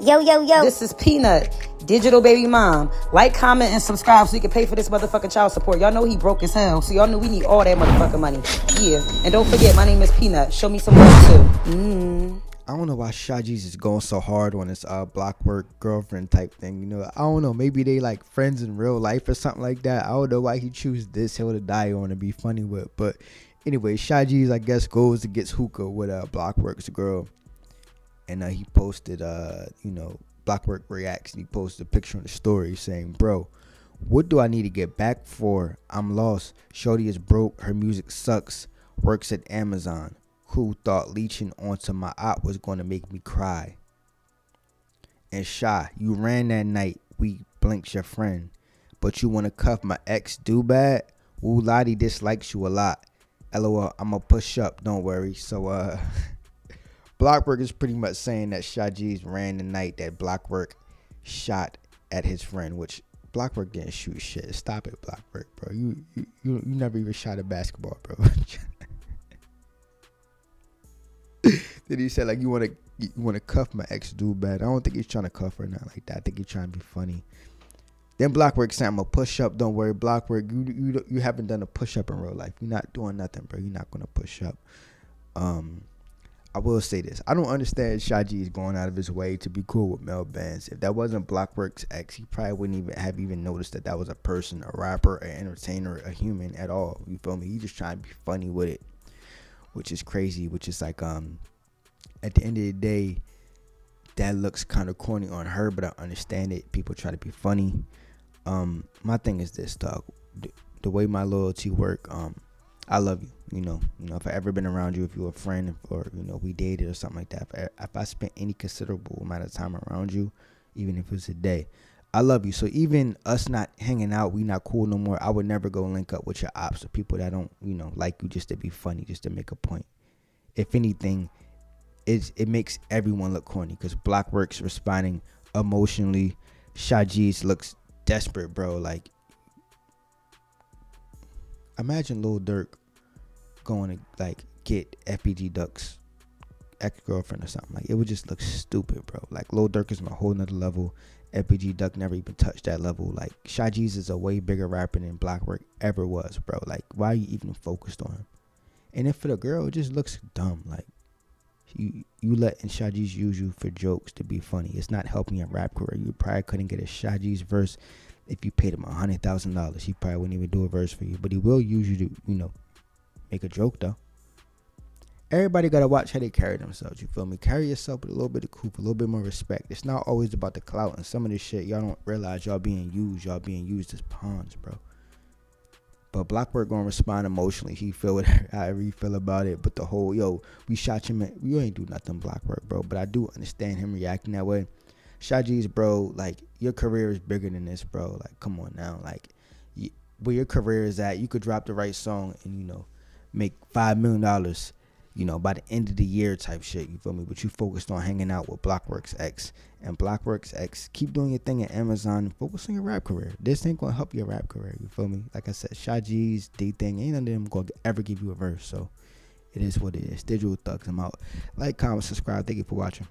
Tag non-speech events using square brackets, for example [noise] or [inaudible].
Yo, yo, yo. This is Peanut, digital baby mom. Like, comment, and subscribe so you can pay for this motherfucking child support. Y'all know he broke his hell, so y'all know we need all that motherfucking money. Yeah. And don't forget, my name is Peanut. Show me some love too. Mm. I don't know why Sha Gz is going so hard on this uh block work girlfriend type thing. You know, I don't know. Maybe they like friends in real life or something like that. I don't know why he choose this hill to die on to be funny with. But anyway, Sha Gz I guess goes and gets hookah with a uh, Blockworks girl and uh, he posted, uh, you know, Blockwork reacts. And he posted a picture on the story saying, "Bro, what do I need to get back for? I'm lost. Shorty is broke. Her music sucks. Works at Amazon. Who thought leeching onto my op was going to make me cry? And Shy, you ran that night. We blinked your friend, but you want to cuff my ex? Do bad. Woo Lotti dislikes you a lot. LOL. I'ma push up. Don't worry. So uh." [laughs] Blockwork is pretty much saying that Sha Gz ran the night that Blockwork shot at his friend, which Blockwork didn't shoot shit. Stop it, Blockwork, bro. You you you, never even shot a basketball, bro. [laughs] then he said like you want to you want to cuff my ex dude bad. I don't think he's trying to cuff her not like that. I think he's trying to be funny. Then Blockwork said, "I'm a push up. Don't worry, Blockwork. You you you haven't done a push up in real life. You're not doing nothing, bro. You're not gonna push up." Um, I will say this. I don't understand Sha Gz is going out of his way to be cool with Mel Bands. If that wasn't Blockworks X, he probably wouldn't even have even noticed that that was a person, a rapper, an entertainer, a human at all. You feel me? He just trying to be funny with it, which is crazy. Which is like, um, at the end of the day, that looks kind of corny on her, but I understand it. People try to be funny. Um, my thing is this, dog. The, the way my loyalty work, um, I love you. You know, you know, if I ever been around you, if you're a friend, or you know, we dated or something like that. If I, if I spent any considerable amount of time around you, even if it was a day, I love you. So even us not hanging out, we not cool no more. I would never go link up with your ops or people that don't, you know, like you just to be funny, just to make a point. If anything, it's it makes everyone look corny because Blockworks responding emotionally. Sha Gz looks desperate, bro. Like imagine Lil Durk going to like get FBG Duck's ex girlfriend or something. Like it would just look stupid, bro. Like Lil Durk is on a whole nother level. FBG Duck never even touched that level. Like Sha Gz is a way bigger rapper than Blockwork ever was, bro. Like why are you even focused on him? And then for the girl, it just looks dumb. Like you you letting Sha Gz use you for jokes to be funny. It's not helping your rap career. You probably couldn't get a Sha Gz verse if you paid him a hundred thousand dollars. He probably wouldn't even do a verse for you. But he will use you to, you know, make a joke though. Everybody gotta watch how they carry themselves. You feel me? Carry yourself with a little bit of coop, a little bit more respect. It's not always about the clout and some of this shit. Y'all don't realize y'all being used. Y'all being used as pawns, bro. But Blockwork gonna respond emotionally. He feel what [laughs] however feel about it. But the whole yo, we shot you, man. You ain't do nothing, Blockwork, bro. But I do understand him reacting that way. Sha Gz, bro, like your career is bigger than this, bro. Like, come on now, like where your career is at, you could drop the right song and you know make five million dollars, you know, by the end of the year type shit. You feel me? But you focused on hanging out with Blockworks X and Blockworks X. Keep doing your thing at Amazon focus on your rap career. This ain't gonna help your rap career. You feel me? Like I said, Sha Gz D thing ain't none of them gonna ever give you a verse. So it is what it is. Digital Thugz. I'm out. Like, comment, subscribe. Thank you for watching.